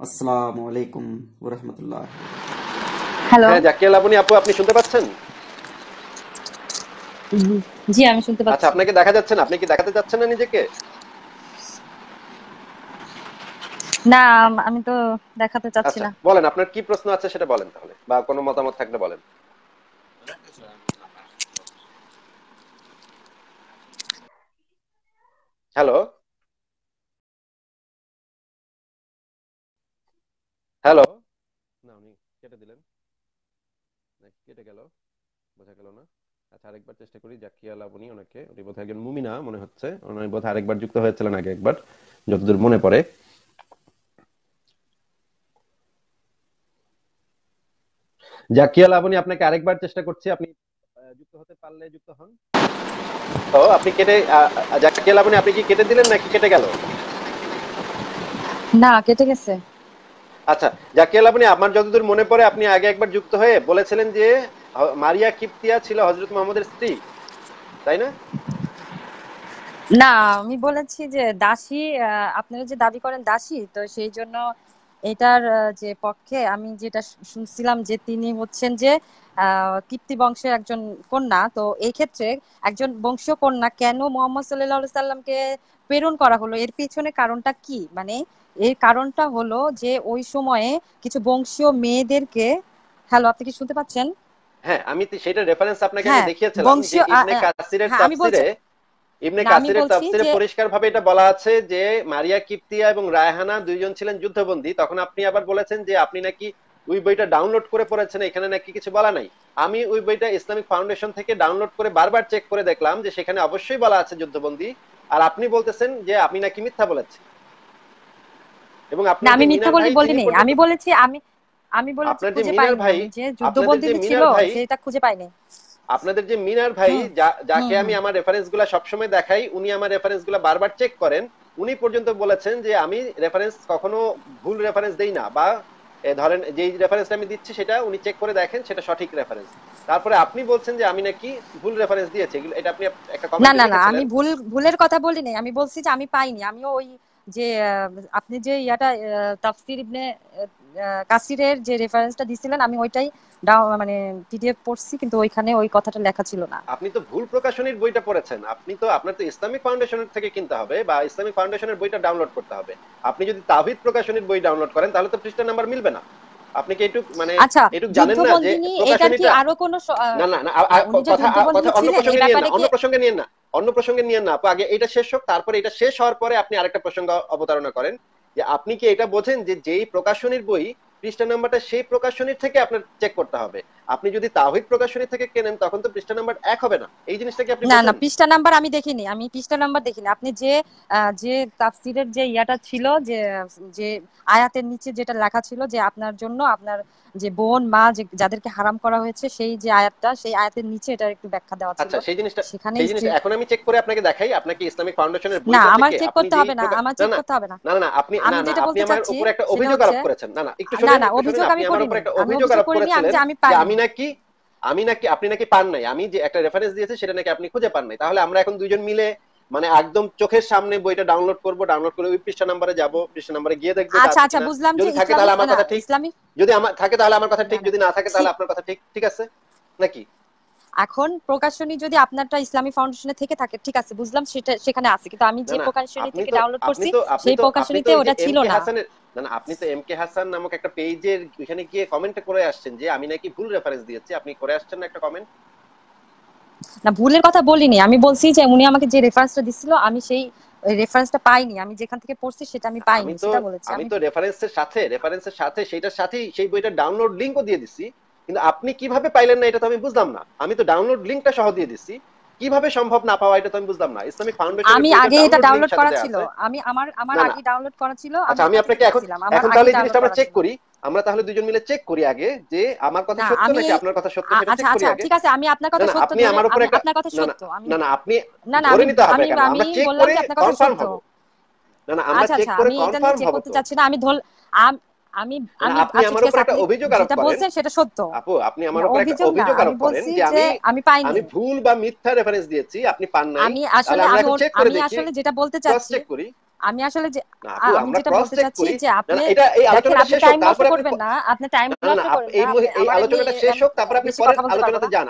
আসসালামু আলাইকুম ওরহমতুল্লাহ। হ্যালো। হ্যাঁ জাকিয়া লাবণী আপু আপনি শুনতে পাচ্ছেন? জি আমি শুনতে আচ্ছা আপনাকে দেখা যাচ্ছে না? আপনি কি দেখাতে চাচ্ছেন না নিজেকে? না আমি তো দেখাতে চাচ্ছি আচ্ছা না বলেন আপনার কি প্রশ্ন আছে সেটা বলেন তাহলে বা কোনো মতামত থাকলে বলেন। হ্যালো? হ্যালো? না উনি কেটে দিলেন। কেটে গেল বোঝা গেল না। আচ্ছা আরেকবার চেষ্টা করি জাকিয়া লাবণী ওনাকে। উনি বোধহয় একজন মুমিনা মনে হচ্ছে। উনি বোধহয় আরেকবার যুক্ত হয়েছিলেন আগে একবার যতদূর মনে পড়ে। জাকিয়া লাবণী আপনাকে আরেকবার চেষ্টা করছি আপনি যুক্ত হতে পারলে যুক্ত হন। তো আপনি কেটে জাকিয়া লাবণী আপনি কি কেটে দিলেন নাকি কেটে গেল? না কেটে গেছে। আচ্ছা জাকিয়া লাবণী আমার যতদূর মনে পড়ে, আপনি আগে একবার যুক্ত হয়ে বলেছিলেন যে মারিয়া কিপ্তিয়া ছিল হজরত মোহাম্মদের স্ত্রী। তাই না? না, আমি বলেছি যে দাসী আপনারা যে দাবি করেন দাসী, তো সেই জন্য এটার যে পক্ষে আমি যেটা শুনছিলাম যে তিনি হচ্ছেন যে কীর্তি বংশের একজন কন্যা, তো এই ক্ষেত্রে একজন বংশীয় কন্যা কেন মোহাম্মদ সাল্লাল্লাহু সাল্লামকে প্রেরণ করা হলো? এর পিছনে কারণটা কি? মানে এর কারণটা হলো যে ওই সময়ে কিছু বংশীয় মেয়েদেরকে হ্যালো আপনি কি শুনতে পাচ্ছেন? হ্যাঁ আমি সেটা রেফারেন্স আপনাকে হ্যাঁ, আমি দেখিয়েছিলাম যে ইবনে কাসিরের হ্যাঁ, তাফসিরে ইবনে কাসিরের তাফসিরে পরিষ্কারভাবে এটা বলা আছে যে মারিয়া কিপ্তিয়া এবং রায়হানা দুইজন ছিলেন যুদ্ধবন্দী। তখন আপনি আবার বলেছেন যে আপনি নাকি ওই বইটা ডাউনলোড করে পড়েছেন এখানে নাকি কিছু বলা নাই। আমি ওই বইটা ইসলামিক ফাউন্ডেশন থেকে ডাউনলোড করে বারবার চেক করে দেখলাম যে সেখানে অবশ্যই বলা আছে যুদ্ধবন্দী। আর আপনি বলতেছেন যে আপনি নাকি মিথ্যা বলেছি এবং না আপনার আমি মিথ্যা বলি বলিনি। আমি বলেছি আমি আমি বলেছি খুঁজে পাইনি। আমি যে যুদ্ধবন্দী ছিল সেটা খুঁজে পাইনি। আপনাদের যে মিনার ভাই যাকে আমি আমার রেফারেন্সগুলা সবসময় দেখাই উনি আমার রেফারেন্সগুলা বারবার চেক করেন। উনি পর্যন্ত বলেছেন যে আমি রেফারেন্স কখনো ভুল রেফারেন্স দেই না বা ধরেন যে রেফারেন্সটা আমি দিচ্ছি সেটা উনি চেক করে দেখেন সেটা সঠিক রেফারেন্স তারপরে আপনি বলছেন যে আমি নাকি ভুল রেফারেন্স দিয়েছি এটা আপনি একটা না কমেন্ট না না আমি ভুল ভুলের কথা বলিনি। আমি বলছি যে আমি পাইনি আমিও ওই যে আপনি যে ইয়াটা তাফসির ইবনে কাসিরের যে রেফারেন্সটা দিছিলেন আমি ওইটাই মানে পিডিএফ পড়ছি কিন্তু ওইখানে ওই কথাটা লেখা ছিল না। আপনি তো ভুল প্রকাশনীর বইটা পড়েছেন। আপনি তো আপনার তো ইসলামিক ফাউন্ডেশনের থেকে কিনতে হবে বা ইসলামিক ফাউন্ডেশনের বইটা ডাউনলোড করতে হবে। আপনি যদি তাহিদ প্রকাশনীর বই ডাউনলোড করেন তাহলে তো পৃষ্ঠা নাম্বার মিলবে না। আপনি কি একটু মানে আচ্ছা এটুক জানেন না যে এটার কি আরও কোনো না না কথা কথা অন্য প্রসঙ্গে এ নিয়েন না অন্য প্রসঙ্গে নিয়েন না। অন্য প্রসঙ্গে নিয়ে না আগে এটা শেষ হোক, তারপরে এটা শেষ হওয়ার পরে আপনি আরেকটা প্রসঙ্গ অবতারণা করেন। যে আপনি কি এটা বোঝেন যে যেই প্রকাশনীর বই পৃষ্ঠা নাম্বারটা সেই প্রকাশনীর থেকে আপনার চেক করতে হবে? আপনি যদি তাহিদ প্রকাশনী থেকে কেনেন তখন তো পৃষ্ঠা নাম্বার এক হবে না। এই জিনিসটা কি আপনি না না পৃষ্ঠা নাম্বার আমি দেখিনি। আমি পৃষ্ঠা নাম্বার দেখিনি। আপনি যে যে তাফসিরের যে ইয়াটা ছিল যে যে আয়াতের নিচে যেটা লেখা ছিল যে আপনার জন্য আপনার যে বোন মা যে যাদেরকে হারাম করা হয়েছে সেই যে আয়াতটা সেই আয়াতের নিচে এটা একটু ব্যাখ্যা দেওয়া ছিল। আচ্ছা সেই জিনিসটা সেখানে সেই জিনিসটা এখন আমি চেক করে আপনাকে দেখাই। আপনাকে ইসলামিক ফাউন্ডেশনের বই না আমার চেক করতে হবে না আমার চেক করতে হবে না। না না না আপনি আমি না না আপনি আমার উপর একটা অভিযোগ আরোপ করেছেন। না না একটু শুনুন না, একটু অভিযোগ আমি করিনি। একটা অভিযোগ আরোপ করেছিলেন আমি আমি নাকি আমি নাকি আপনি নাকি পান নাই? আমি যে একটা রেফারেন্স দিয়েছি সেটা নাকি আপনি খুঁজে পান নাই? তাহলে আমরা এখন দুইজন মিলে মানে একদম চোখের সামনে বইটা ডাউনলোড করব ডাউনলোড করে ওই পৃষ্ঠা নাম্বারে যাব পৃষ্ঠা নাম্বারে গিয়ে দেখব আচ্ছা আচ্ছা বুঝলাম যে থাকে তাহলে আমার কথা ঠিক। যদি আমার থাকে তাহলে আমার কথা ঠিক না। যদি না থাকে তাহলে আপনার কথা ঠিক ঠিক আছে? নাকি? এখন প্রকাশনী যদি আপনারটা ইসলামী ফাউন্ডেশনে থেকে থাকে ঠিক আছে বুঝলাম সেটা সেখানে আছে কিন্তু আমি যে প্রকাশনী থেকে ডাউনলোড করছি সেই প্রকাশনীতে ওটা ছিল না। না আপনি তো এম কে হাসান নামক একটা পেজের গিয়ে কমেন্ট করে আসছেন যে আমি নাকি ভুল রেফারেন্স দিয়েছি আপনি করে আসছেন না একটা কমেন্ট না ভুলের কথা বলিনি আমি বলছি যে উনি আমাকে যে রেফারেন্সটা দিছিল আমি সেই রেফারেন্সটা পাইনি আমি যেখান থেকে পড়ছি সেটা আমি পাইনি সেটা বলেছি আমি তো রেফারেন্সের সাথে রেফারেন্সের সাথে সেটার সাথেই সেই বইটার ডাউনলোড লিংকও দিয়ে দিছি। কিন্তু আপনি কীভাবে পাইলেন না এটা তো আমি বুঝলাম না। আমি তো ডাউনলোড লিংকটা সহ দিয়ে দিছি। কীভাবে সম্ভব না পাওয়া এটা তো আমি বুঝলাম না। ইসলামিক ফাউন্ডেশন আমি আগে এটা ডাউনলোড করা ছিল। আমি আমার আমার। আগে ডাউনলোড করা ছিল আচ্ছা আমি আপনাকে এখন এখন তাহলে জিনিসটা আমরা চেক করি। আমরা তাহলে দুজন মিলে চেক করি আগে যে আমার কথা সত্য নাকি আপনার কথা সত্য সেটা চেক আচ্ছা করি আচ্ছা আগে। ঠিক আছে আমি আপনার কথা সত্য আপনি আমার উপর একটা- আপনার কথা সত্য আমি না না আপনি না না আমি আমি বললাম যে আপনার কথা সত্য। না না আমরা চেক আচ্ছা করে কনফার্ম হব করতে চাচ্ছি না আমি ধর আম- আমি আমি আপনি আমার উপর একটা অভিযোগ আরোপ করেন। বলছেন সেটা সত্য। আপু আপনি আমার উপর একটা অভিযোগ আরোপ করেন যে আমি আমি পাইনি। আমি ভুল বা মিথ্যা রেফারেন্স দিয়েছি আপনি পান নাই। আমি আসলে আমি আসলে যেটা বলতে চাচ্ছি চেক করি। আমি আসলে যে আমি যেটা বলতে চাচ্ছি যে আপনি এটা এই আলোচনাটা শেষ হোক টাইম আপনি করবেন না। আপনি টাইম নষ্ট করবেন এই আলোচনাটা শেষ হোক তারপর আপনি পরের আলোচনাতে যান।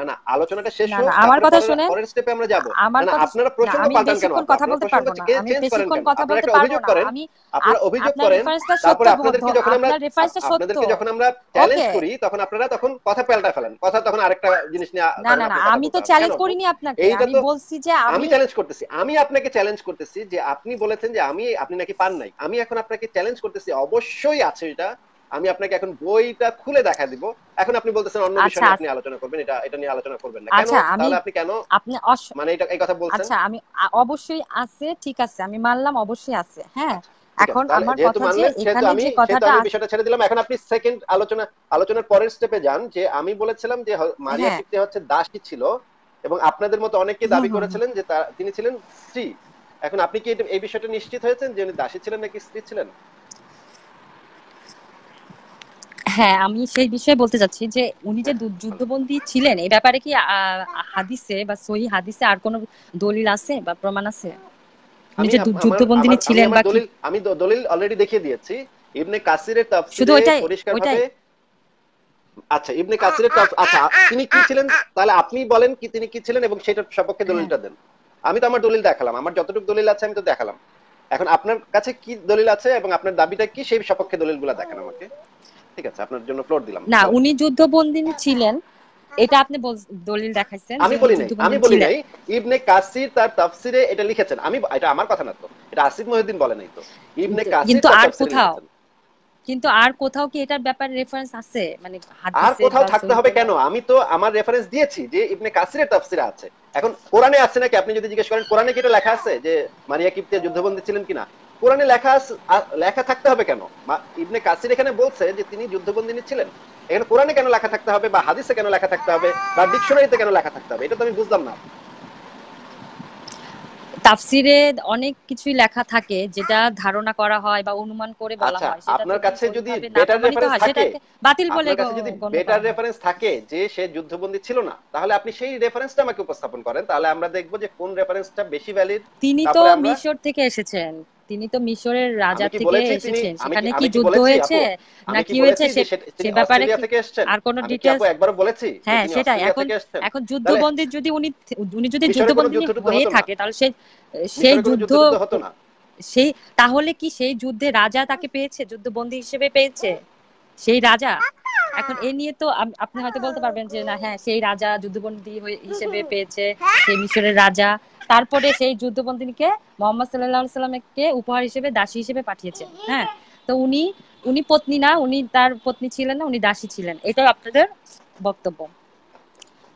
না না আলোচনাটা শেষ হোক আমার কথা শুনেন। পরের স্টেপে আমরা যাব। আমার আপনারা প্রসঙ্গ পাল্টান কেন? কথা বলতে পারব না। আমি বেশিক্ষণ কথা বলতে পারব না। আমি আপনারা অভিযোগ করেন। তারপরে আপনাদেরকে যখন আমরা আপনাদেরকে যখন আমরা চ্যালেঞ্জ করি তখন আপনারা তখন কথা পাল্টা ফেলেন। কথা তখন আরেকটা জিনিস নিয়ে না না না আমি তো চ্যালেঞ্জ করিনি আপনাকে। আমি বলছি যে আমি চ্যালেঞ্জ করতেছি। আমি আপনাকে চ্যালেঞ্জ করতেছি যে আপনি বলেছেন যে আমি আপনি নাকি পান নাই। আমি এখন আপনাকে চ্যালেঞ্জ করতেছি। অবশ্যই আছে এটা। আমি আপনাকে এখন বইটা খুলে দেখা দিব। এখন আপনি বলতেছেন অন্য বিষয় আচ্ছা আপনি আলোচনা করবেন এটা এটা নিয়ে আলোচনা করবেন না। কেন? আচ্ছা আমি তাহলে আপনি কেন? আপনি মানে এটা এই কথা বলছেন। আচ্ছা আমি অবশ্যই আছে ঠিক আছে আমি মানলাম অবশ্যই আছে। হ্যাঁ এখন আমার কথা যে এখানে আমি যে কথাটা আমি বিষয়টা ছেড়ে দিলাম। এখন আপনি সেকেন্ড আলোচনা আলোচনার পরের স্টেপে যান যে আমি বলেছিলাম যে মারিয়া হ্যাঁ। কিপ্তে হচ্ছে দাসী ছিল এবং আপনাদের মতো অনেকে দাবি করেছিলেন যে তিনি ছিলেন স্ত্রী। এখন আপনি কি এই বিষয়টা নিশ্চিত হয়েছেন যে উনি দাসী ছিলেন নাকি স্ত্রী ছিলেন? হ্যাঁ আমি সেই বিষয়ে বলতে চাচ্ছি যে উনি যে যুদ্ধবন্দী ছিলেন এই ব্যাপারে কি হাদিসে বা সহি হাদিসে আর কোনো দলিল আছে বা প্রমাণ আছে? উনি আমি যে যুদ্ধবন্দিনী ছিলেন বা দলিল আমি দলিল অলরেডি দেখিয়ে দিয়েছি। ইবনে কাসিরের শুধু তাফসিরে ওইটাই ওইটাই। আচ্ছা ইবনে কাসিরের তাফ- আচ্ছা তিনি কি ছিলেন? তাহলে আপনি বলেন কি তিনি কি ছিলেন এবং সেটার সপক্ষে হ্যাঁ। দলিলটা দেন। আমি তো আমার দলিল দেখালাম। আমার যতটুকু দলিল আছে আমি তো দেখালাম। এখন আপনার কাছে কি দলিল আছে এবং আপনার দাবিটা কি? সেই সপক্ষে দলিলগুলো দেখান আমাকে। ঠিক আছে আপনার জন্য ফ্লোর দিলাম। না উনি যুদ্ধবন্দিনী ছিলেন। এটা আপনি দলিল দেখাইছেন আমি বলি নাই আমি বলি নাই ইবনে কাসির তার তাফসিরে এটা লিখেছেন। আমি এটা আমার কথা না তো এটা আসিফ মহিউদ্দিন বলে নাই তো। ইবনে কাসির কিন্তু আর কোথাও কিন্তু আর কোথাও কি এটার ব্যাপারে রেফারেন্স আছে? মানে আর কোথাও থাকতে হবে কেন? আমি তো আমার রেফারেন্স দিয়েছি যে ইবনে কাসিরের তাফসিরে আছে। এখন কোরআনে আছে নাকি? আপনি যদি জিজ্ঞেস করেন কোরআনে কি এটা লেখা আছে যে মারিয়া কিপ্তিয়া যুদ্ধবন্দী ছিলেন কিনা? কোরআনে লেখা লেখা থাকতে হবে কেন? ইবনে কাসির এখানে বলছে যে তিনি যুদ্ধবন্দিনী ছিলেন এখানে কোরআনে কেন লেখা থাকতে হবে বা হাদিসে কেন লেখা থাকতে হবে বা ডিকশনারিতে কেন লেখা থাকতে হবে এটা তো আমি বুঝলাম না। তাফসিরে অনেক কিছুই লেখা থাকে যেটা ধারণা করা হয় বা অনুমান করে বলা আচ্ছা হয় সেটা আপনার কাছে যদি বেটার রেফারেন্স থাকে বাতিল বলে কাছে যদি বেটার রেফারেন্স থাকে যে সে যুদ্ধবন্দী ছিল না তাহলে আপনি সেই রেফারেন্সটা আমাকে উপস্থাপন করেন তাহলে আমরা দেখব যে কোন রেফারেন্সটা বেশি ভ্যালিড তিনি তো মিশর থেকে এসেছেন। তিনি তো মিশরের রাজা থেকে এসেছেন। সেখানে কি যুদ্ধ হয়েছে? না কি হয়েছে সে ব্যাপারে আর কোনো ডিটেলস আপু একবারও বলেছি হ্যাঁ সেটাই। এখন এখন যুদ্ধবন্দী যদি উনি উনি যদি যুদ্ধবন্দী হয়ে থাকে তাহলে সেই সেই যুদ্ধ যুদ্ধ হতো না। সেই তাহলে কি সেই যুদ্ধে রাজা তাকে পেয়েছে? যুদ্ধবন্দী হিসেবে পেয়েছে? সেই রাজা? এখন এ নিয়ে তো আপনি হয়তো বলতে পারবেন যে না হ্যাঁ সেই রাজা যুদ্ধবন্দী হিসেবে পেয়েছে সেই মিশরের রাজা। তারপরে সেই যুদ্ধবন্দিনীকে মোহাম্মদ সাল্লাহ সাল্লামকে উপহার হিসেবে দাসী হিসেবে পাঠিয়েছেন হ্যাঁ? তো উনি উনি পত্নী না উনি তার পত্নী ছিলেন না উনি দাসী ছিলেন। এটাও আপনাদের বক্তব্য।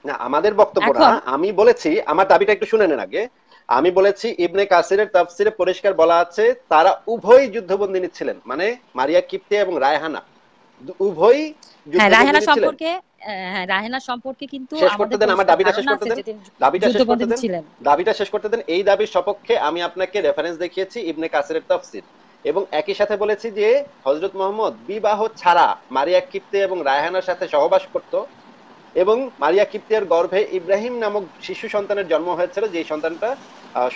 না আমাদের বক্তব্য না। আমি বলেছি আমার দাবিটা একটু শুনে নেন আগে। আমি বলেছি ইবনে কাসিরের তাফসিরে পরিষ্কার বলা আছে তারা উভয় যুদ্ধবন্দিনী ছিলেন। মানে মারিয়া কিপ্তে এবং রায়হানা। উভয়ই হ্যাঁ সম্পর্কে হ্যাঁ রাহেনা সম্পর্কে কিন্তু শেষ করতে দেন আমার দাবিটা শেষ করতে দেন। দাবিটা শেষ করতে দেন। দাবিটা শেষ করতে দেন। এই দাবির সপক্ষে আমি আপনাকে রেফারেন্স দেখিয়েছি ইবনে কাসিরের তাফসির এবং একই সাথে বলেছি যে হজরত মোহাম্মদ বিবাহ ছাড়া মারিয়া কিপ্তে এবং রায়হানার সাথে সহবাস করত এবং মারিয়া কিপ্তের গর্ভে ইব্রাহিম নামক শিশু সন্তানের জন্ম হয়েছিল যে সন্তানটা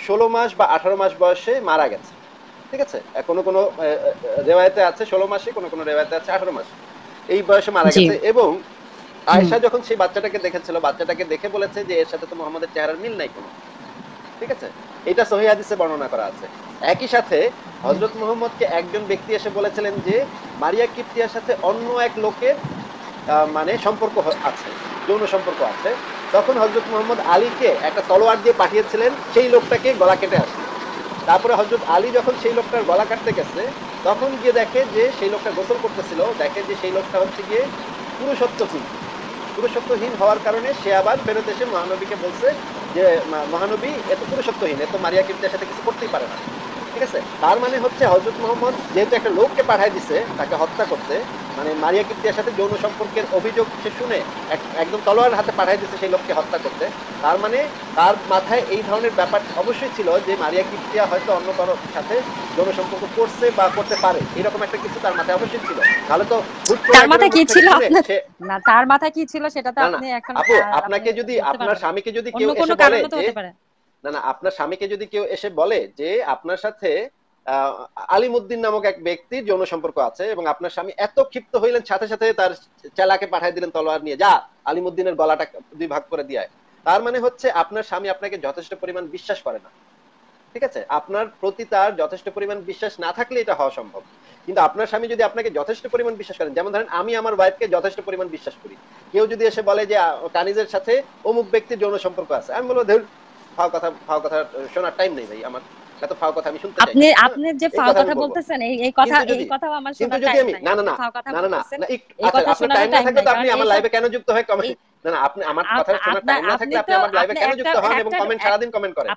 ষোলো মাস বা আঠারো মাস বয়সে মারা গেছে। ঠিক আছে? কোনো কোনো রেওয়ায়তে আছে ষোলো মাসে কোনো কোনো রেওয়ায়তে আছে আঠারো মাস। এই বয়সে মারা গেছে এবং আয়েশা যখন সেই বাচ্চাটাকে দেখেছিল বাচ্চাটাকে দেখে বলেছে যে এর সাথে তো মোহাম্মদের চেহারার মিল নাই কোনো। ঠিক আছে? এটা সহি হাদিসে বর্ণনা করা আছে। একই সাথে হজরত মোহাম্মদকে একজন ব্যক্তি এসে বলেছিলেন যে মারিয়া কিপ্তিয়ার সাথে অন্য এক লোকের আহ, মানে সম্পর্ক আছে যৌন সম্পর্ক আছে। তখন হজরত মোহাম্মদ আলীকে একটা তলোয়ার দিয়ে পাঠিয়েছিলেন সেই লোকটাকে গলা কেটে আসে তারপরে হজরত আলী যখন সেই লোকটার গলা কাটতে গেছে, তখন গিয়ে দেখে যে সেই লোকটা গোসল করতেছিল, দেখে যে সেই লোকটা হচ্ছে গিয়ে পুরুষত্বহীন। পুরুষত্বহীন হওয়ার কারণে সে আবার ফেরত এসে মহানবীকে বলছে যে মহানবী এত পুরুষত্বহীন, এত মারিয়া কিপ্তের সাথে কিছু করতেই পারে না। ঠিক আছে? তার মানে হচ্ছে হজরত মোহাম্মদ যেহেতু একটা লোককে পাঠায় দিছে তাকে হত্যা করতে মানে মারিয়া কিপ্তিয়ার সাথে যৌন সম্পর্কের অভিযোগ সে শুনে একদম তলোয়ার হাতে পাঠায় দিছে সেই লোককে হত্যা করতে। তার মানে তার মাথায় এই ধরনের ব্যাপার অবশ্যই ছিল যে মারিয়া কিপ্তিয়া হয়তো অন্য কারোর সাথে যৌন সম্পর্ক করছে বা করতে পারে। এরকম একটা কিছু তার মাথায় অবশ্যই ছিল। তাহলে তো তার মাথায় কি ছিল? না তার মাথায় কি ছিল সেটা তো আপনি এখন আপনাকে যদি আপনার স্বামীকে যদি কেউ এসে বলে না না, আপনার স্বামীকে যদি কেউ এসে বলে যে আপনার সাথে আলিমুদ্দিন নামক এক ব্যক্তির যৌন সম্পর্ক আছে এবং আপনার স্বামী এত ক্ষিপ্ত হইলেন, সাথে সাথে তার চেলাকে পাঠিয়ে দিলেন, তলোয়ার নিয়ে, যা আলিমুদ্দিনের গলাটা দুই ভাগ করে দিয়ে তার মানে হচ্ছে আপনার স্বামী আপনাকে যথেষ্ট পরিমাণ বিশ্বাস করে না। ঠিক আছে? আপনার প্রতি তার যথেষ্ট পরিমাণ বিশ্বাস না থাকলে এটা হওয়া সম্ভব। কিন্তু আপনার স্বামী যদি আপনাকে যথেষ্ট পরিমাণ বিশ্বাস করেন, যেমন ধরেন আমি আমার ওয়াইফকে যথেষ্ট পরিমাণ বিশ্বাস করি। কেউ যদি এসে বলে যে কানিজের সাথে অমুক ব্যক্তির যৌন সম্পর্ক আছে, আমি বলব ফাও কথা ফাও কথা শোনার টাইম নেই ভাই আমার। এত ফাও কথা আমি শুনতে চাই। আপনি আপনি যে ফাও কথা। বলতেছেন এই এই কথা যদি- এই কথাও আমার শোনার টাইম নাই। না না না না না না আচ্ছা আপনার টাইম না থাকলে তো আপনি আমার লাইভে কেন যুক্ত হয় কমেন্ট না না আপনি আমার কথা শোনার টাইম না আপনি থাকলে আপনি আমার লাইভে কেন যুক্ত হন এবং কমেন্ট এক- সারাদিন কমেন্ট করেন?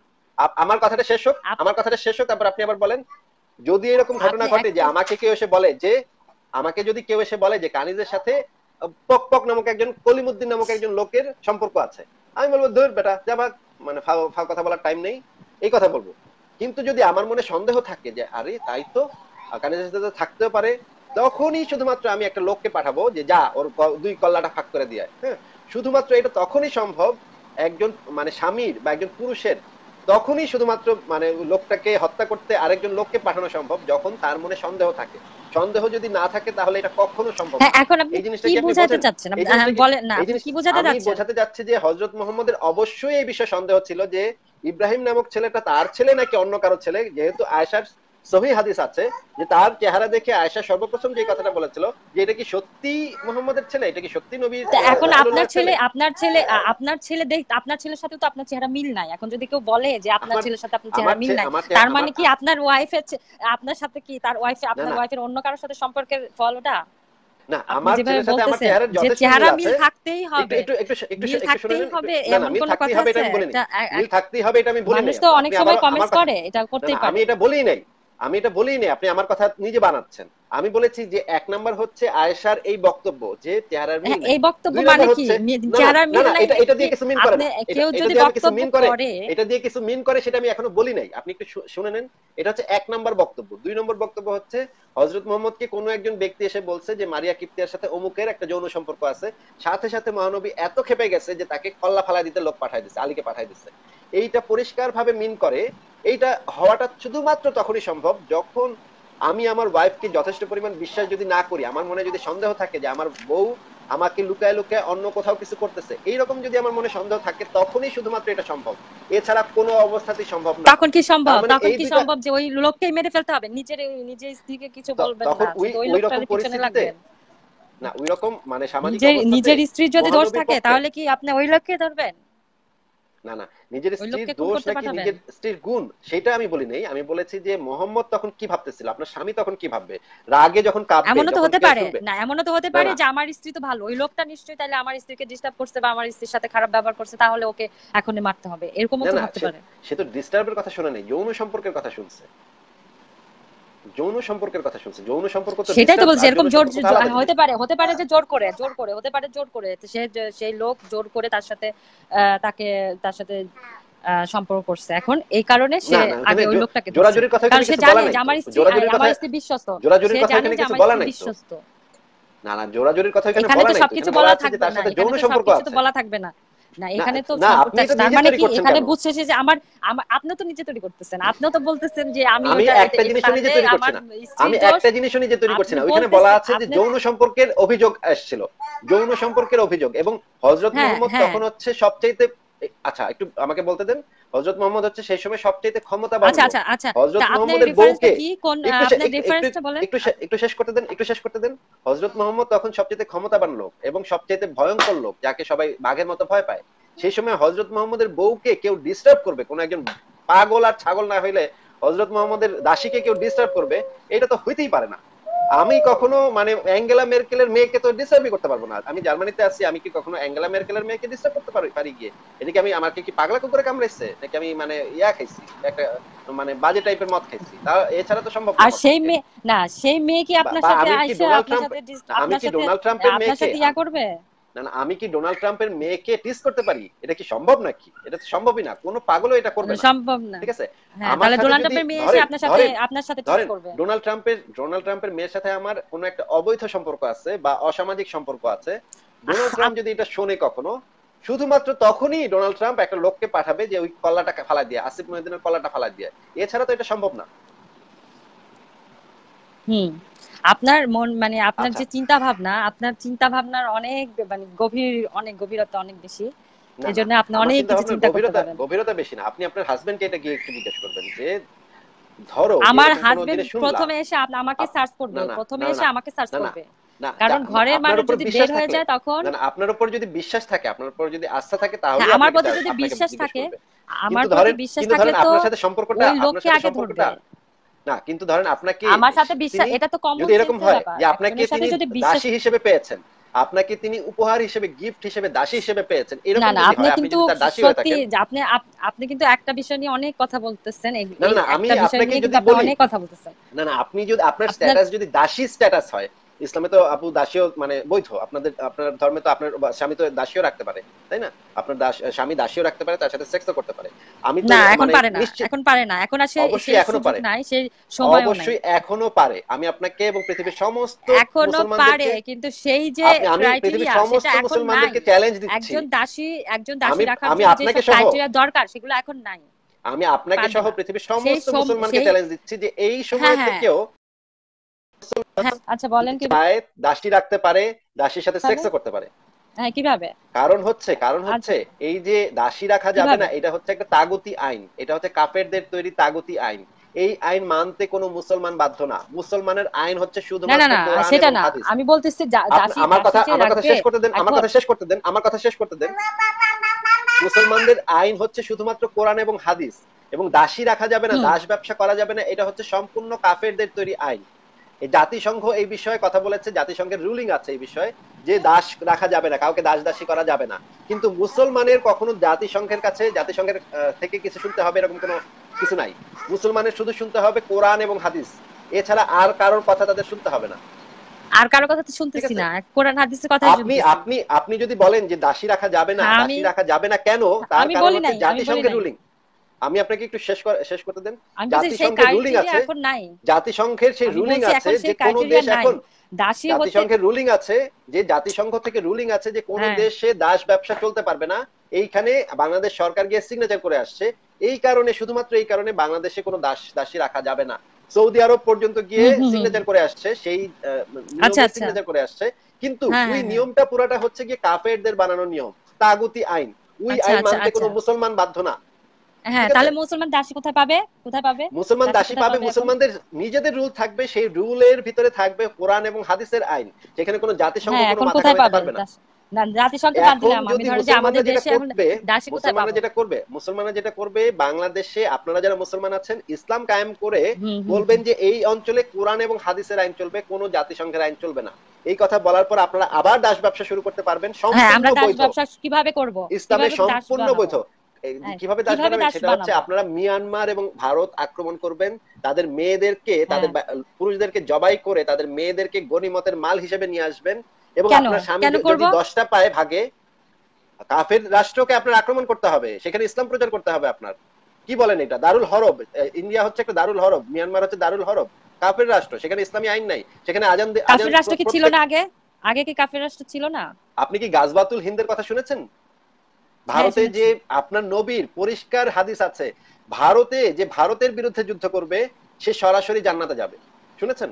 আমার কথাটা শেষ হোক আমার কথাটা শেষ হোক তারপর আপনি আবার বলেন। যদি এরকম ঘটনা ঘটে যে আমাকে কেউ এসে বলে যে আমাকে যদি কেউ এসে বলে যে কানিজের সাথে পক পক নামক একজন কলিমুদ্দিন নামক একজন লোকের সম্পর্ক আছে। আমি বলব দূর বেটা যা মানে ফাও কথা বলার টাইম নেই, এই কথা বলব কিন্তু যদি আমার মনে সন্দেহ থাকে যে, আরে তাই তো থাকতেও পারে, তখনই শুধুমাত্র আমি একটা লোককে পাঠাবো যে, যা, ওর দুই কল্লাটা ফাঁক করে দিয়ে। হ্যাঁ শুধুমাত্র এটা তখনই সম্ভব একজন মানে স্বামীর বা একজন পুরুষের তখনই শুধুমাত্র মানে লোকটাকে হত্যা করতে আরেকজন লোককে পাঠানো সম্ভব যখন তার মনে সন্দেহ থাকে। সন্দেহ যদি না থাকে তাহলে এটা কখনো সম্ভব না। হ্যাঁ এখন আপনি এই জিনিসটা কি বোঝাতে চাচ্ছেন? আপনি- হ্যাঁ, বলেন না এই জিনিস কি বোঝাতে আমি চাচ্ছেন? বোঝাতে যাচ্ছি যে হযরত মুহাম্মদের অবশ্যই এই বিষয়ে সন্দেহ ছিল যে ইব্রাহিম নামক ছেলেটা তার ছেলে নাকি অন্য কারও ছেলে? যেহেতু আয়েশার সহি হাদিস আছে যে তার চেহারা দেখে আয়েশা সর্বপ্রথম যে কথাটা বলেছিল যে এটা কি সত্যি মোহাম্মদের ছেলে? এটা কি সত্যি নবী এখন আপনার ছেলে? আপনার ছেলে আপনার ছেলে দেখ আপনার ছেলের সাথে তো আপনার চেহারা মিল নাই। এখন যদি কেউ বলে যে আপনার ছেলের সাথে আপনার চেহারা মিল নাই তার মানে কি আপনার ওয়াইফের আপনার সাথে কি তার ওয়াইফে আপনার ওয়াইফের অন্য কারোর সাথে সম্পর্কের ফল ওটা? না আমার ছেলের সাথে আমার বলতেছেন যথেষ্ট চেহারা মিল মিল থাকতেই হবে। একটু একটু একটু মিল থাকতেই হবে না না এমন কোনো কথা আছে আমি বলিনি। এটা এ- মিল থাকতেই হবে এটা আমি বলি মানুষ তো অনেক সময় কমেন্টস করে এটা করতেই পারে। আমি এটা বলি নাই। আমি এটা বলি নাই আপনি আমার কথা নিজে বানাচ্ছেন। আমি বলেছি যে এক নাম্বার হচ্ছে আয়েশার এই বক্তব্য যে চেহারার মিল। হ্যাঁ, এই বক্তব্য মানে কি? হচ্ছে- মি- না, না, চেহারা মিল না, এটা- এটা দিয়ে কিছু মিন করে কেউ যদি বক্তব্য করে এটা দিয়ে কিছু মিন করে সেটা আমি এখনও বলি নাই আপনি একটু শুনে নেন। এটা হচ্ছে এক নাম্বার বক্তব্য। দুই নম্বর বক্তব্য হচ্ছে হজরত মোহাম্মদকে কোনো একজন ব্যক্তি এসে বলছে যে মারিয়া কিপ্তিয়ার সাথে অমুকের একটা যৌন সম্পর্ক আছে। সাথে সাথে মহানবী এত খেপে গেছে যে তাকে কল্লা ফালা দিতে লোক পাঠায় দিচ্ছে আলীকে পাঠায় দিচ্ছে এইটা পরিষ্কার ভাবে মিন করে এইটা হওয়াটা শুধুমাত্র তখনই সম্ভব যখন আমি আমার ওয়াইফকে যথেষ্ট পরিমাণ বিশ্বাস যদি না করি আমার মনে যদি সন্দেহ থাকে যে আমার বউ আমাকে লুকায় লুকায় অন্য কোথাও কিছু করতেছে এইরকম যদি আমার মনে সন্দেহ থাকে তখনই শুধুমাত্র এটা সম্ভব। এছাড়া কোনো অবস্থাতেই সম্ভব না। তখন কি সম্ভব? মানে তখন কি সম্ভব যে ওই লোককেই মেরে ফেলতে হবে? নিজের নিজের স্ত্রীকে কিছু বলবেন না ওই ওই রকম পরিস্থিতিতে না ওই রকম মানে সামাজিক নিজের স্ত্রীর যদি দোষ থাকে তাহলে কি আপনি ওই লোককে ধরবেন? না না নিজের স্ত্রীর দোষ নাকি নিজের স্ত্রীর গুণ সেটা আমি বলি নাই। আমি বলেছি যে মোহাম্মদ তখন কি ভাবতেছিল? আপনার স্বামী তখন কি ভাববে? রাগে যখন কাঁপবে এমনও তো হতে পারে। না এমনও তো হতে পারে যে আমার স্ত্রী তো ভালো। ওই লোকটা নিশ্চয়ই তাহলে আমার স্ত্রীকে ডিস্টার্ব করছে বা আমার স্ত্রীর সাথে খারাপ ব্যবহার করছে তাহলে ওকে এখনই মারতে হবে। এরকমও তো হতে পারে। সে তো ডিস্টার্বের কথা শুনে নাই যৌন সম্পর্কের কথা শুনছে। যৌন সম্পর্কের কথা শুনছে যৌন সম্পর্ক তো সেটাই তো বলছি এরকম জোর হতে পারে হতে পারে যে জোর করে জোর করে হতে পারে জোর করে। সে সেই লোক জোর করে তার সাথে আহ, তাকে তার সাথে সম্পর্ক করছে। এখন এই কারণে সে আগে ওই লোকটাকে। জোরাজুরির কথা কারণ সে কিছু বলা জানে নাই যে আমার স্ত্রী আমার স্ত্রী বিশ্বস্ত। জোরাজুরির কথা এখানে কিছু বলা নাই। বিশ্বস্ত। না না জোরাজুরির কথা এখানে এখানে বলা নাই তো। সবকিছু বলা থাকবে তার না। সাথে এখানে যৌন সম্পর্ক আছে। বলা থাকবে না। না এখানে তো তার মানে কি এখানে? যে আমার আপনি তো নিজে তৈরি করতেছেন আপনি তো বলতেছেন যে আমি আমি একটা জিনিস নিজে তৈরি করছি না। আমি একটা জিনিসও নিজে তৈরি করছি না ওখানে ওইখানে বলা আছে যে যৌন সম্পর্কের অভিযোগ আসছিল যৌন সম্পর্কের অভিযোগ এবং হজরত মুহাম্মদ হ্যাঁ। তখন হচ্ছে সবচেয়ে আচ্ছা একটু আমাকে বলতে দেন হজরত মোহাম্মদ হচ্ছে সেই সময় সবচাইতে ক্ষমতাবান আচ্ছা আচ্ছা আচ্ছা। হজরত মোহাম্মদের বউকে কি? কোন একটু একটু- রেফারেন্সটা বলেন। একটু একটু শেষ করতে দেন একটু শেষ করতে দেন। হজরত মোহাম্মদ তখন সবচেয়ে ক্ষমতাবান লোক এবং সবচেয়ে ভয়ঙ্কর লোক যাকে সবাই বাঘের মতো ভয় পায়। সেই সময় হজরত মোহাম্মদের বউকে কেউ ডিস্টার্ব করবে কোন একজন পাগল আর ছাগল না হইলে হজরত মোহাম্মদের দাসীকে কেউ ডিস্টার্ব করবে এটা তো হইতেই পারে না। আমি কখনো মানে অ্যাঙ্গেলা মেরকেলের মেয়েকে তো ডিস্টার্বই করতে পারব না। আমি জার্মানিতে আছি আমি কি কখনো অ্যাঙ্গেলা মেরকেলের মেয়েকে ডিস্টার্ব করতে পারি পারি গিয়ে? এদিকে আমি আমাকে কি পাগলা কুকুরে কামড়াইছে? নাকি আমি মানে ইয়া খাইছি একটা মানে বাজে টাইপের মদ খাইছি। তা এছাড়া তো সম্ভব না আর সেই মেয়ে না সেই মেয়ে কি আপনার সাথে আইসা আপনার সাথে আপনার সাথে ইয়া করবে? না না আমি কি ডোনাল্ড ট্রাম্পের মেয়েকে টিস করতে পারি? এটা কি সম্ভব নাকি? এটা তো সম্ভবই না। কোনো পাগলও এটা করবে না। সম্ভব না। ঠিক আছে? হ্যাঁ তাহলে ডোনাল্ড ট্রাম্পের মেয়ে এসে আপনার সাথে আপনার সাথে টিস করবে। ডোনাল্ড ট্রাম্পের ডোনাল্ড ট্রাম্পের মেয়ের সাথে আমার কোনো একটা অবৈধ সম্পর্ক আছে বা অসামাজিক সম্পর্ক আছে। ডোনাল্ড ট্রাম্প যদি এটা শোনে কখনো শুধুমাত্র তখনই ডোনাল্ড ট্রাম্প একটা লোককে পাঠাবে যে ওই কল্লাটা ফালা দিয়ে আসিফ মহিউদ্দিনের কল্লাটা ফালা দিয়ে। এছাড়া তো এটা সম্ভব না। হুম। আপনার মন মানে আপনার আচ্ছা। যে চিন্তা ভাবনা আপনার চিন্তা ভাবনার অনেক মানে গভীর অনেক গভীরতা অনেক বেশি। এই জন্য আপনি অনেক কিছু চিন্তা করতে পারেন গভীরতা বেশি না। আপনি আপনার হাজবেন্ডকে এটা গিয়ে একটু জিজ্ঞেস করবেন যে ধরো আমার হাজবেন্ড প্রথমে এসে আপ- আমাকে সার্চ করবে প্রথমে এসে আমাকে সার্চ করবে। কারণ ঘরের মানুষ যদি বের হয়ে যায় তখন আপনার উপর যদি বিশ্বাস থাকে আপনার উপর যদি আস্থা থাকে তাহলেই আমার প্রতি যদি বিশ্বাস থাকে আমার প্রতি বিশ্বাস থাকলে তো আপনার সাথে সম্পর্কটা আপনার সাথে সম্পর্কটা না কিন্তু ধরেন আপনাকে আমার সাথে বিশ্বাস তিনি এটা তো কম যদি এরকম হয় যে আপনাকে তিনি দাসী হিসেবে পেয়েছেন আপনাকে তিনি উপহার হিসেবে গিফট হিসেবে দাসী হিসেবে পেয়েছেন এরকম না না আপনি কিন্তু সত্যি আপনি আপনি কিন্তু একটা বিষয় নিয়ে অনেক কথা বলতেছেন। না না আমি আপনাকে যদি বলি অনেক কথা বলতেছেন। না না আপনি যদি আপনার স্ট্যাটাস যদি দাসী স্ট্যাটাস হয় ইসলামে তো আপু দাসীও মানে বৈধ। আপনাদের আপনার ধর্মে তো আপনার স্বামী তো দাসীও রাখতে পারে তাই না? আপনার দাস স্বামী দাসীও রাখতে পারে তার সাথে সেক্সও করতে পারে। আমি তো না এখন মানে পারে না এখন পারে না। এখন সেই অবশ্যই এখনও পারে। নাই সেই সময়ও নাই। অবশ্যই এখনও পারে। আমি আপনাকে এবং পৃথিবীর সমস্ত এখনও পারে কিন্তু সেই যে আমি পৃথিবীর ক্রাইটেরিয়া সমস্ত সেটা এখন নাই। মুসলমানদেরকে চ্যালেঞ্জ দিচ্ছি। একজন দাসী একজন দাসী রাখার যে আপনাকে ক্রাইটেরিয়া দরকার সেগুলো এখন নাই। আমি আপনাকে সহ পৃথিবীর সমস্ত সম- মুসলমানকে চ্যালেঞ্জ দিচ্ছি যে এই হ্যাঁ সময় হ্যাঁ। থেকেও হ্যাঁ আচ্ছা বলেন কি চায় দাসী রাখতে পারে দাসীর সাথে সেক্সও করতে পারে। হ্যাঁ কীভাবে? কারণ হচ্ছে কারণ আচ্ছা। হচ্ছে এই যে দাসী রাখা যাবে না এটা হচ্ছে একটা তাগতি আইন এটা হচ্ছে কাফেরদের তৈরি তাগতি আইন। এই আইন মানতে কোনো মুসলমান বাধ্য না। মুসলমানের আইন হচ্ছে শুধুমাত্র কোরআন সেটা না। আমি বলতেছি আমার কথা আমার কথা শেষ করতে দেন আমার কথা শেষ করতে দেন আমার কথা শেষ করতে দেন। মুসলমানদের আইন হচ্ছে শুধুমাত্র কোরআন এবং হাদিস। এবং দাসী রাখা যাবে না দাস ব্যবসা করা যাবে না এটা হচ্ছে সম্পূর্ণ কাফেরদের তৈরি আইন। জাতিসংঘ এই বিষয়ে কথা বলেছে জাতিসংঘের রুলিং আছে এই বিষয়ে যে দাস রাখা যাবে না কাউকে দাস দাসী করা যাবে না। কিন্তু মুসলমানের কখনো জাতিসংঘের কাছে জাতিসংঘের থেকে কিছু শুনতে হবে এরকম কোনো কিছু নাই। মুসলমানের শুধু শুনতে হবে কোরআন এবং হাদিস। এছাড়া আর কারোর কথা তাদের শুনতে হবে না। আর কারও কথা তো শুনতেছি না। কোরআন হাদিসের কথাই আপনি আপনি আপনি যদি বলেন যে দাসী রাখা যাবে না হ্যাঁ, দাসী রাখা যাবে না কেন তার কারণ হচ্ছে জাতিসংঘের রুলিং আমি আপনাকে একটু শেষ শেষ করতে দেন। জাতিসংঘের রুলিং আছে এখন নাই। জাতিসংঘের সেই রুলিং আছে যে কোন দেশ এখন দাসী হতে জাতিসংঘের রুলিং আছে যে জাতিসংঘ থেকে রুলিং আছে যে কোন হ্যাঁ। দেশে দাস ব্যবসা চলতে পারবে না। এইখানে বাংলাদেশ সরকার গিয়ে সিগনেচার করে আসছে। এই কারণে শুধুমাত্র এই কারণে বাংলাদেশে কোনো দাস দাসী রাখা যাবে না। সৌদি আরব পর্যন্ত গিয়ে সিগনেচার করে আসছে। সেই আচ্ছা আচ্ছা। সিগনেচার করে আসছে। কিন্তু হ্যাঁ ওই হ্যাঁ নিয়মটা পুরাটা হচ্ছে গিয়ে কাফেরদের বানানো নিয়ম। তাগুতি আইন। ওই আচ্ছা আইন আচ্ছা মানতে কোনো আচ্ছা। মুসলমান বাধ্য না। হ্যাঁ তাহলে মুসলমান দাসী কোথায় পাবে? কোথায় পাবে? মুসলমান দাসী পাবে? মুসলমানদের নিজেদের রুল থাকবে সেই রুলের ভিতরে থাকবে কোরআন এবং হাদিসের আইন যেখানে কোনো জাতিসংঘ হ্যাঁ কোনো মাথা কোথায় পাবে? না। বাংলাদেশে আপনারা যারা মুসলমান আছেন ইসলাম কায়েম করে বলবেন যে এই অঞ্চলে কোরআন এবং হাদিসের আইন চলবে কোনো জাতিসংঘের আইন চলবে না। এই কথা বলার পর আপনারা আবার দাস ব্যবসা শুরু করতে পারবেন হ্যাঁ সম্পূর্ণ বৈধ। ব্যবসা কীভাবে করব? ইসলামে সম্পূর্ণ বৈধ। কীভাবে দাস বানাবেন সেটা হচ্ছে আপনারা মিয়ানমার এবং ভারত আক্রমণ করবেন তাদের মেয়েদেরকে তাদের হ্যাঁ পুরুষদেরকে জবাই করে তাদের মেয়েদেরকে গনিমতের মাল হিসেবে নিয়ে আসবেন এবং আপনার স্বামী যদি দশটা পায়ে ভাগে কাফের রাষ্ট্রকে আপনার আক্রমণ করতে হবে সেখানে ইসলাম প্রচার করতে হবে আপনার। কি বলেন এটা? দারুল হরব ইন্ডিয়া হচ্ছে একটা দারুল হরব মিয়ানমার হচ্ছে দারুল হরব কাফের রাষ্ট্র সেখানে ইসলামী আইন নাই সেখানে আজান আজান রাষ্ট্র কি ছিল না আগে? আগে কি কাফির রাষ্ট্র ছিল না? আপনি কি গাজবাতুল হিন্দের কথা শুনেছেন? হ্যাঁ ভারতে যে আপনার নবীর পরিষ্কার হাদিস আছে ভারতে যে ভারতের বিরুদ্ধে যুদ্ধ করবে সে সরাসরি জান্নাতে যাবে। শুনেছেন?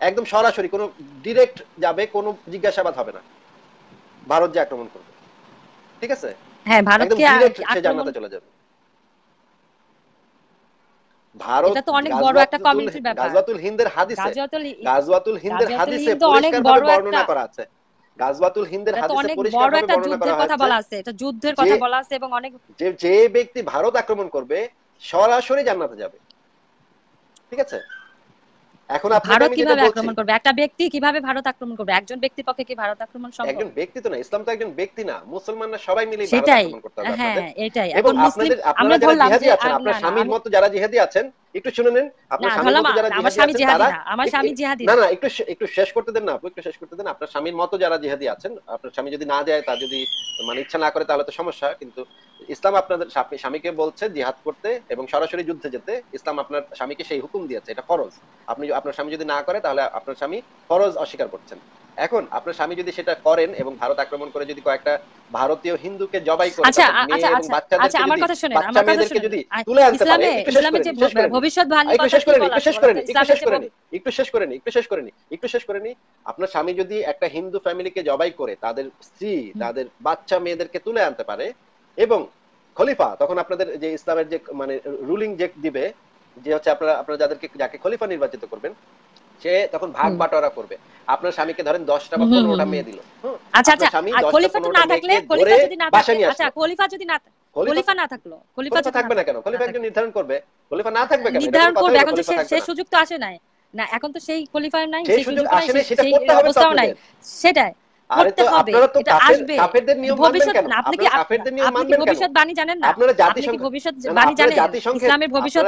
একদম সরাসরি কোনো ডিরেক্ট যাবে কোনো জিজ্ঞাসাবাদ হবে না। ভারত যে আক্রমণ করবে। ঠিক আছে? হ্যাঁ ভারতকে সে জান্নাতে চলে যাবে। ভারত এটা তো অনেক বড় একটা কমিউনিটির ব্যাপার। গাজওয়াতুল হিন্দের হাদিসে গাজওয়াতুল হিন্দের হাদিসে হিন্দ অনেক বড় একটা বর্ণনা করা আছে। গাজওয়াতুল হিন্দের হাদিসে পরিষ্কার ভাবে একটা যুদ্ধের কথা বলা আছে। এটা যুদ্ধের কথা বলা আছে এবং অনেক যে যে ব্যক্তি ভারত আক্রমণ করবে সরাসরি জান্নাতে যাবে। ঠিক আছে? এখন আপনাকে ভারত কীভাবে আক্রমণ করবে? একটা ব্যক্তি কীভাবে ভারত আক্রমণ করবে? একজন ব্যক্তির পক্ষে কি ভারত আক্রমণ সম্ভব? একজন ব্যক্তি তো না ইসলাম তো একজন ব্যক্তি না। মুসলমানরা সবাই মিলে ভারত আক্রমণ করতে হবে হ্যাঁ এটাই। এখন মুসলিম আমরা জিহাদি যে আপনার স্বামীর মতো যারা জিহাদি আছেন একটু শুনে নেন। আপনার স্বামীর মতো যারা আমার জিহাদি স্বামী আছেন জিহাদি তারা না আমার স্বামী জিহাদি না না। একটু একটু শেষ করতে দেন না আপু একটু শেষ করতে দেন। আপনার স্বামীর মতো যারা জিহাদি আছেন আপনার স্বামী যদি না যায় তার যদি মানে ইচ্ছা না করে তাহলে তো সমস্যা। কিন্তু ইসলাম আপনাদের স্বামী- স্বামীকে বলছে জিহাদ করতে এবং সরাসরি যুদ্ধে যেতে। ইসলাম আপনার স্বামীকে সেই হুকুম দিয়েছে এটা ফরজ। আপনি আপনার স্বামী যদি না করে তাহলে আপনার স্বামী ফরজ অস্বীকার করছেন। এখন আপনার স্বামী যদি সেটা করেন এবং ভারত আক্রমণ করে যদি কয়েকটা ভারতীয় হিন্দুকে জবাই করে আচ্ছা আচ্ছা আচ্ছা আচ্ছা আমার কথা শুনেন আমার কথা শুনেন যদি তুলে আনতে পারে ইসলামে একটু শেষ ইসলামে করে যে নিন। ভবিষ্যৎবাণী একটু শেষ কি করে একটু শেষ আছে করে বলেন নিন, তো? একটু শেষ ইসলামের করে একটু শেষ করে একটু শেষ করে একটু শেষ করে আপনার স্বামী যদি একটা হিন্দু ফ্যামিলিকে জবাই করে তাদের স্ত্রী তাদের বাচ্চা মেয়েদেরকে তুলে আনতে পারে এবং খলিফা তখন আপনাদের যে ইসলামের যে মানে রুলিং যে দিবে যে হচ্ছে আপনারা আপনারা যাদেরকে যাকে খলিফা নির্বাচিত করবেন সে তখন ভাগ বাটোয়ারা করবে। আপনার স্বামীকে ধরেন দশটা বা পনেরোটা মেয়ে দিল। আচ্ছা আচ্ছা। স্বামী আর 10টা খলিফা তো না থাকলে খলিফা যদি না থাকে আচ্ছা খলিফা যদি না খলিফা না থাকল খলিফা থাকবে না কেন? খলিফা একজন নির্ধারণ করবে। খলিফা না থাকবে কেন? নির্ধারণ করবে। এখন তো সেই সুযোগ তো আসে নাই। না এখন তো সেই খলিফা নাই সেই সুযোগ আসে সেটা করতে হবে নাই। সেটাই। করতে হবে এটা আসবে। কাফেরদের নিয়ম মানবেন ভবিষ্যৎ আপনি কি আপনারা কাফেরদের নিয়ম আপনি কি ভবিষ্যৎ বাণী জানেন? না আপনি কি ভবিষ্যৎ না, না, বাণী জানেন? ইসলামের ভবিষ্যৎ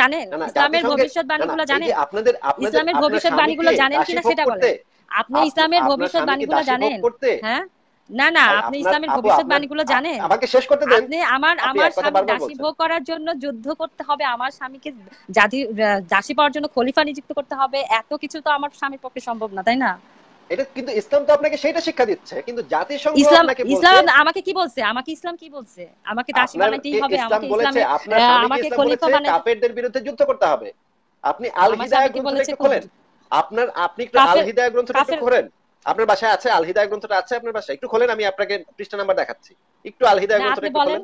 জানেন? ইসলামের বাণীগুলো জানেন? আপনাদের আপনাদের ইসলামের ভবিষ্যৎ বাণীগুলো জানেন কিনা সেটা বলেন। আপনি ইসলামের ভবিষ্যৎ বাণীগুলো জানেন? হ্যাঁ? না না আপনি ইসলামের ভবিষ্যৎ বাণীগুলো জানেন। আমাকে শেষ করতে দেন। আপনি আমার আমার স্বামী দাসী ভোগ করার জন্য যুদ্ধ করতে হবে আমার স্বামীকে জাতি দাসী পাওয়ার জন্য খলিফা নিযুক্ত করতে হবে এত কিছু তো আমার স্বামীর পক্ষে সম্ভব না তাই না এটা কিন্তু ইসলাম তো আপনাকে সেটা শিক্ষা দিচ্ছে কিন্তু জাতিসংঘ ইসলাম ইসলাম আমাকে কি বলছে? আমাকে ইসলাম কি বলছে? আমাকে দাসী হবে আমাকে বলেছে আপনার আমাকে খলিফা কাফেরদের বিরুদ্ধে যুদ্ধ করতে হবে। আপনি আল হিদায়া গ্রন্থটা একটু খোলেন। আপনার আপনি একটু আল হিদায়া গ্রন্থটা একটু খোলেন। আপনার বাসায় আছে আল হিদায়া গ্রন্থটা আছে আপনার বাসায়। একটু খোলেন আমি আপনাকে পৃষ্ঠা নাম্বার দেখাচ্ছি। একটু আল হিদায়া গ্রন্থটা একটু খোলেন।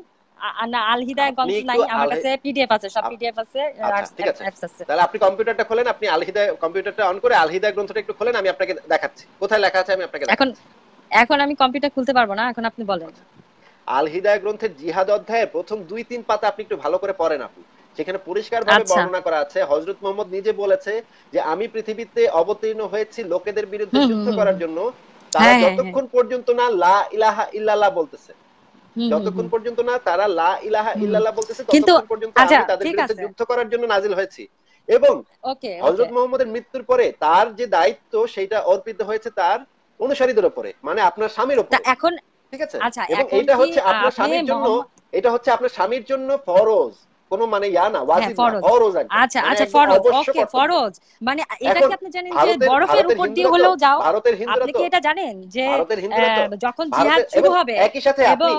না আল হিদায় নাই আমার কাছে পিডিএফ আছে সব পিডিএফ আছে আচ্ছা, ঠিক আছে। তাহলে আপনি কম্পিউটারটা খোলেন আপনি আল হিদায়া কম্পিউটারটা অন করে আল হিদায়া গ্রন্থটা একটু খোলেন আমি আপনাকে দেখাচ্ছি। কোথায় লেখা আছে আমি আপনাকে এখন এখন আমি কম্পিউটার খুলতে পারব না এখন আপনি বলেন। আল হিদায়া গ্রন্থের জিহাদ অধ্যায়ের প্রথম দুই তিন পাতা আপনি একটু ভালো করে পড়েন আপনি। সেখানে পরিষ্কারভাবে আচ্ছা। বর্ণনা করা আছে হযরত মোহাম্মদ নিজে বলেছে যে আমি পৃথিবীতে অবতীর্ণ হয়েছি লোকেদের বিরুদ্ধে যুদ্ধ করার জন্য তারা হ্যাঁ, হ্যাঁ, যতক্ষণ পর্যন্ত না লা ইলাহা ইল্লাল্লাহ বলতেছে যতক্ষণ পর্যন্ত না তারা লা ইলাহা ইল্লাল্লাহ বলতেছে ততক্ষণ পর্যন্ত আচ্ছা, আমি তাদের বিরুদ্ধে যুদ্ধ করার জন্য নাজিল হয়েছি। এবং ওকে হযরত মোহাম্মদের মৃত্যুর পরে তার যে দায়িত্ব সেটা অর্পিত হয়েছে তার অনুসারীদের উপরে মানে আপনার স্বামীর উপরে। এখন ঠিক আছে? আচ্ছা, এটা হচ্ছে আপনার স্বামীর জন্য এটা হচ্ছে আপনার স্বামীর জন্য ফরজ। কোন মানে ইয়া না ওয়াজিব না ফরজ। আচ্ছা মানে আচ্ছা ফরজ ওকে ফরজ। মানে এটা কি আপনি জানেন যে বরফের উপর দিয়ে হলেও যাও ভারতের হিন্দুরা আপনি কি এটা জানেন যে যখন জিহাদ শুরু হবে একই সাথে আপনি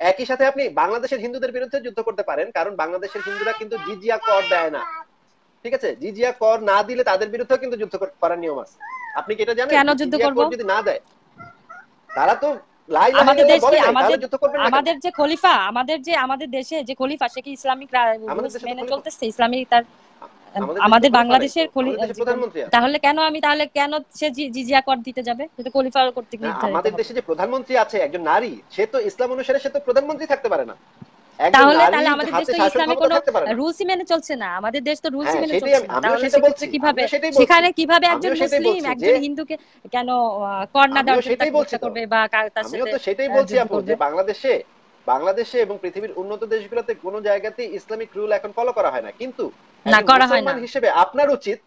একই সাথে আপনি বাংলাদেশের হিন্দুদের বিরুদ্ধে যুদ্ধ করতে পারেন কারণ বাংলাদেশের হিন্দুরা কিন্তু জিজিয়া কর দেয় না। ঠিক আছে? জিজিয়া কর না দিলে তাদের বিরুদ্ধে কিন্তু যুদ্ধ করার নিয়ম আছে। আপনি কি এটা জানেন? কেন যুদ্ধ করব? যদি না দেয় তারা তো আমাদের দেশ কি আমাদের আমাদের যে খলিফা আমাদের যে আমাদের দেশে যে খলিফা সে কি ইসলামিক মেনে চলতেছে? ইসলামিক তার আমাদের বাংলাদেশের তাহলে কেন আমি তাহলে কেন সে জিজিয়া কর দিতে যাবে? সেটা কর্তৃক না, নির্ধারিত আমাদের দেশে যে প্রধানমন্ত্রী আছে একজন নারী সে তো ইসলাম অনুসারে সে তো প্রধানমন্ত্রী থাকতে পারে না। তাহলে তাহলে আমাদের দেশ তো ক্ষমতা কোনো রুলসই মেনে চলছে না। আমাদের দেশ তো রুলসই হ্যাঁ, মেনে চলছে না। তাহলে সেটা সেক্ষেত্রে কীভাবে। সেখানে কীভাবে একজন মুসলিম একজন হিন্দুকে কেন কর না দেওয়ার তো। করবে বা তার সাথে সেটাই বলছি আপু যে বাংলাদেশে বাংলাদেশে এবং পৃথিবীর উন্নত দেশগুলোতে কোনো জায়গাতে ইসলামিক রুল এখন ফলো করা হয় না। কিন্তু। মুসলমান হিসেবে আপনার উচিত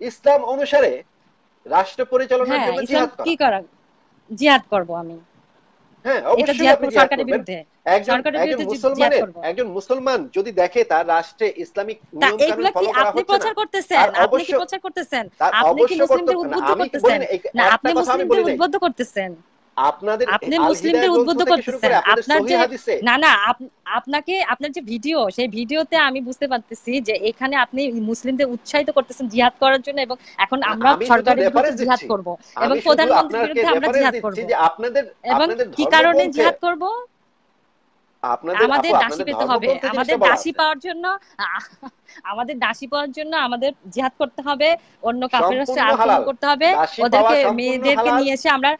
ইসলাম অনুসারে রাষ্ট্র পরিচালনার হ্যাঁ জন্য জিহাদ করা। কি করা? জিহাদ করব আমি। হ্যাঁ অবশ্যই আপনি সরকারের বিরুদ্ধে। একজন মুসলমান যদি দেখে তার রাষ্ট্রে ইসলামিক নিয়ম কানুন ফলো করা আপনি প্রচার করতেছেন? আপনি কি প্রচার করতেছেন? আপনি কি মুসলিমদের উদ্বুদ্ধ করতেছেন? না, এই- না একটা আপনি মুসলিমদের উদ্বুদ্ধ করতেছেন। আপনাদের আপনি মুসলিমদের উদ্বুদ্ধ করতেছেন। আপনার যে না না আপনাকে আপনার যে ভিডিও সেই ভিডিওতে আমি বুঝতে পারতেছি যে এখানে আপনি মুসলিমদের উৎসাহিত করতেছেন জিহাদ করার জন্য এবং এখন আমরা সরকারের বিরুদ্ধে জিহাদ করব এবং প্রধানমন্ত্রীর বিরুদ্ধে আমরা জিহাদ করব। আপনাদের এবং কি কারণে জিহাদ করব? আপনাদের আমাদের দাসী পেতে হবে। আমাদের দাসী পাওয়ার জন্য আমাদের দাসী পাওয়ার জন্য আমাদের জিহাদ করতে হবে অন্য কাফের সম্পূর্ণ আক্রমণ করতে হবে। ওদেরকে মেয়েদেরকে নিয়ে এসে আমরা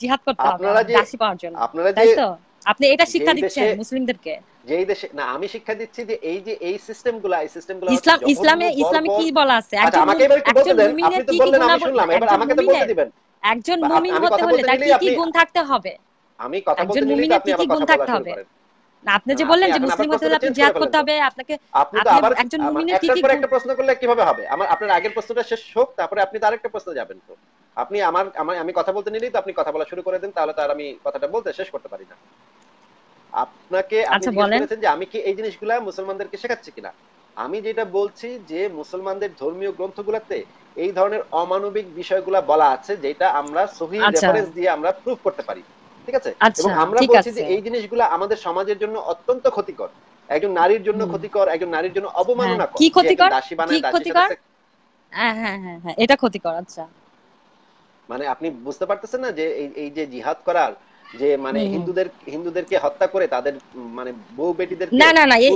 জিহাদ করতে হবে দাসী পাওয়ার জন্য। আপনারা তাই তো? আপনি এটা শিক্ষা দিচ্ছেন মুসলিমদেরকে। যেই দেশে না আমি শিক্ষা দিচ্ছি যে এই যে এই সিস্টেমগুলা এই সিস্টেমগুলা ইসলাম ইসলামে ইসলামে কি বলা আছে? আচ্ছা একজন আমাকে এবার একটু বলতে দেন। আপনি তো বললেন আমি শুনলাম। এবার আমাকে তো বলতে দিবেন। একজন মুমিন হতে হলে তার কি কি গুণ থাকতে হবে? আমি কথা বলতে মুমিনের আপনি কি গুণ থাকতে হবে? না আপনি যে বললেন যে মুসলিম হতে হলে আপনি জিহাদ করতে হবে আপনাকে আপনি তো আবার একজন মুমিনের কি কি গুণ- একটা প্রশ্ন করলে কীভাবে হবে? আমার আপনার আগের প্রশ্নটা শেষ হোক তারপরে আপনি তার একটা প্রশ্ন যাবেন তো। আপনি আমার আমার আমি কথা বলতে নিলেই তো আপনি কথা বলা শুরু করে দেন তাহলে তো আর আমি কথাটা বলতে শেষ করতে পারি না। আপনাকে আপনি আচ্ছা। করেছেন যে আমি কি এই জিনিসগুলা মুসলমানদেরকে শেখাচ্ছি কিনা? আমি যেটা বলছি যে মুসলমানদের ধর্মীয় গ্রন্থগুলোতে এই ধরনের অমানবিক বিষয়গুলা বলা আছে যেটা আমরা সহি আচ্ছা। রেফারেন্স দিয়ে আমরা প্রুফ করতে পারি। ঠিক আছে? আচ্ছা, এবং আমরা বলছি যে এই জিনিসগুলো আমাদের সমাজের জন্য অত্যন্ত ক্ষতিকর। একজন নারীর জন্য ক্ষতিকর একজন নারীর জন্য অবমাননা হ্যাঁ, কি ক্ষতিকর? কি? হ্যাঁ হ্যাঁ এটা ক্ষতিকর আচ্ছা। মানে আপনি বুঝতে পারতেছেন না যে এই এই যে জিহাদ করার যে মানে হিন্দুদের হিন্দুদেরকে হত্যা করে তাদের মানে বউ বেটিদের না না না এই-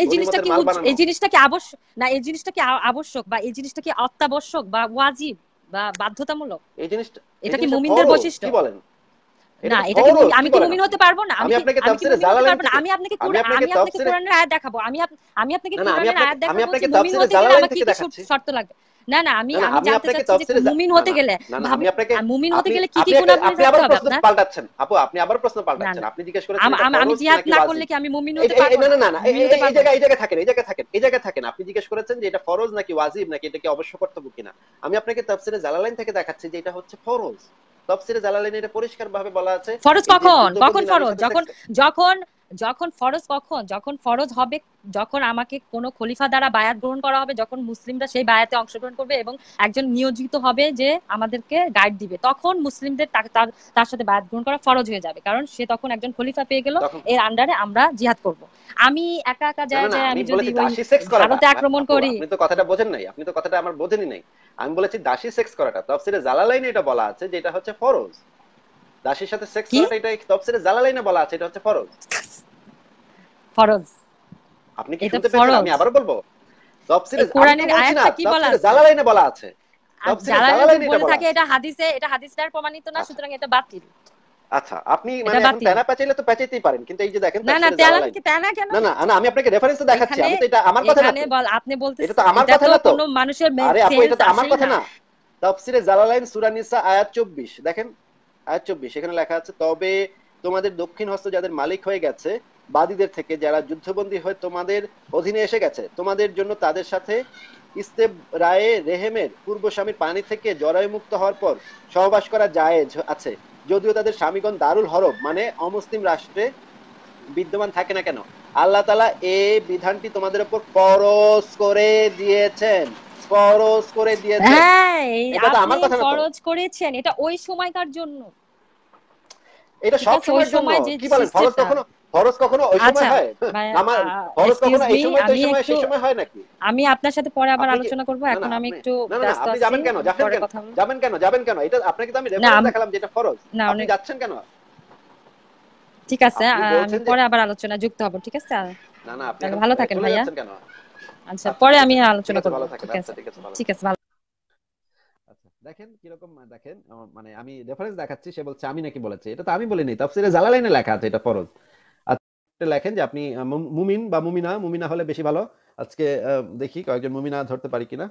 এই- জিনিসটা কি। এই জিনিসটা কি আবশ্যক না এই জিনিসটা কি আবশ্যক বা এই জিনিসটা কি অত্যাবশ্যক বা ওয়াজিব বা বাধ্যতামূলক? এই জিনিসটা এটা কি মুমিনদের বৈশিষ্ট্য? কি বলেন? না এটা কি আমি কি মুমিন? হতে পারব না? আমি আপনাকে তাফসীরে জালালাইন পারব না? আমি আপনাকে কুরআন- আমি আপনাকে কোরআনের আয়াত দেখাবো। আমি আমি আপনাকে কোরআনের আয়াত দেখাবো আমি আপনাকে তাফসীরে জালালাইন থেকে দেখাচ্ছি। শর্ত লাগবে। না না আমি আমি জানতে চাচ্ছি যে মুমিন হতে গেলে আমি আপনাকে মুমিন হতে গেলে কি কি আপনি আপনি আবার প্রশ্ন পাল্টাচ্ছেন। আপু আপনি আবার প্রশ্ন পাল্টাচ্ছেন। আপনি জিজ্ঞেস করেছেন আমি জিহাদ না করলে কি আমি মুমিন হতে পারব না না? না না এই- হতে এই- জায়গায় থাকেন এই জায়গায় থাকেন। এই জায়গায় থাকেন। আপনি জিজ্ঞেস করেছেন যে এটা ফরজ নাকি ওয়াজিব নাকি এটা কি অবশ্য কর্তব্য কিনা? আমি আপনাকে তাফসিরে জালালাইন থেকে দেখাচ্ছি যে এটা হচ্ছে ফরজ তাফসিরে জালালাইনে এটা পরিষ্কারভাবে বলা আছে। ফরজ কখন? কখন ফরজ? যখন যখন যখন ফরজ কখন যখন ফরজ হবে যখন আমাকে কোনো খলিফা দ্বারা বায়াত গ্রহণ করা হবে যখন মুসলিমরা সেই বায়াতে অংশগ্রহণ করবে এবং একজন নিয়োজিত হবে যে আমাদেরকে গাইড দিবে তখন মুসলিমদের তার সাথে বায়াত গ্রহণ করা ফরজ হয়ে যাবে। কারণ সে তখন একজন খলিফা পেয়ে গেল এর আন্ডারে আমরা জিহাদ করব। আমি একা একা যায় যায় আমি যদি ভারতে আক্রমণ করি। আপনি তো কথাটা বোঝেন নাই আপনি তো কথাটা আমার বোঝেনই নাই। আমি বলেছি দাসী সেক্স করাটা তাফসিরে জালালাইনে এটা বলা আছে যে এটা হচ্ছে ফরজ। দাসীর সাথে সেক্স করাটা এটা তাফসিরে জালালাইনে বলা আছে এটা হচ্ছে ফরজ। ফরজ। আপনি কি শুনতে পেয়েছেন? আমি আবার বলব তাফসিরে কোরআনের আয়াতটা কি বলা আছে? জালালাইনে বলা আছে। জালালাইনে বলে থাকে এটা হাদিসে এটা হাদিস দ্বারা প্রমাণিত না আচ্ছা। সুতরাং এটা বাতিল। আচ্ছা আপনি মানে এখন বাতিল। প্যানা তো প্যাচাইতেই পারেন কিন্তু এই যে দেখেন না না জালালাইন। কি তেনা কেন? না না না আমি আপনাকে রেফারেন্স দেখাচ্ছি আমি তো এটা আমার কথা না। এখানে বল আপনি বলতেছেন এটা তো আমার কথা না তো। কোনো মানুষের আরে আপু এটা তো আমার কথা না। তাফসিরে জালালাইন সূরা নিসা আয়াত 24 দেখেন। আয়াত 24 এখানে লেখা আছে, তবে তোমাদের দক্ষিণ হস্ত যাদের মালিক হয়ে গেছে, বাদীদের থেকে যারা যুদ্ধবন্দী হয়ে তোমাদের অধীনে এসে গেছে, তোমাদের জন্য তাদের সাথে ইস্তেব রায়ে রেহেমের পূর্ব স্বামীর পানি থেকে জরায়ু মুক্ত হওয়ার পর সহবাস করা জায়েজ আছে। যদিও তাদের স্বামীগণ দারুল হরব মানে অমুসলিম রাষ্ট্রে বিদ্যমান থাকে না কেন? আল্লাহ তালা এই বিধানটি তোমাদের উপর ফরজ করে দিয়েছেন। ফরজ করে দিয়েছেন হ্যাঁ এটা তো আমার কথা না ফরজ করেছেন এটা ওই সময়কার জন্য। এটা সব সময়ের জন্য। কি বলেন ফরজ কখনো ফরজ কখনো ওই সময় আচ্ছা, হয়? আমার ফরজ কখনো এই সময় তো সময় সেই সময় হয় নাকি? আমি আপনার সাথে পরে আবার আলোচনা করব এখন আমি একটু না না, আপনি যাবেন কেন? যাবেন কেন? যাবেন কেন? যাবেন কেন? এটা আপনাকে তো আমি রেফারেন্স দেখালাম যেটা ফরজ। আপনি যাচ্ছেন কেন? ঠিক আছে আমি পরে আবার আলোচনা যুক্ত হব ঠিক আছে? না না আপনি ভালো থাকেন ভাইয়া। কেন? আচ্ছা আচ্ছা, পরে আমি আলোচনা করব। ঠিক আচ্ছা আছে ঠিক আছে ভালো ঠিক আছে ভালো। আচ্ছা দেখেন কীরকম দেখেন মানে আমি রেফারেন্স দেখাচ্ছি সে বলছে আমি নাকি বলেছি। এটা তো আমি বলিনি তাফসিরে জালালাইনে লেখা আছে এটা ফরজ। আচ্ছা লেখেন যে আপনি মুমিন বা মুমিনা মুমিনা হলে বেশি ভালো। আজকে আহ, দেখি কয়েকজন মুমিনা ধরতে পারি কিনা।